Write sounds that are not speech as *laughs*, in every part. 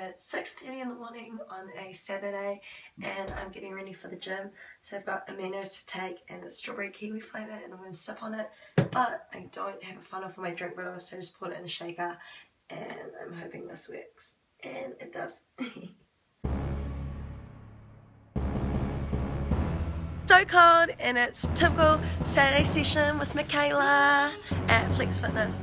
It's 6.30 in the morning on a Saturday and I'm getting ready for the gym. So I've got aminos to take and it's strawberry kiwi flavour and I'm going to sip on it. But I don't have a funnel for my drink bottle so I just put it in the shaker and I'm hoping this works. And it does. *laughs* so cold and it's typical Saturday session with Michaela at Flex Fitness.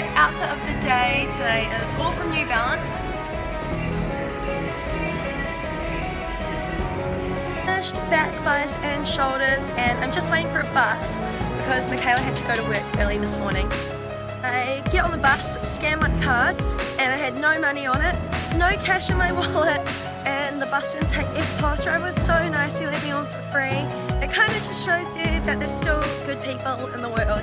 Outfit of the day today is all from New Balance. Finished back, thighs and shoulders and I'm just waiting for a bus because Michaela had to go to work early this morning. I get on the bus, scan my card and I had no money on it, no cash in my *laughs* wallet and the bus didn't take EFTPOS. Driver was so nice, he let me on for free. It kind of just shows you that there's still good people in the world.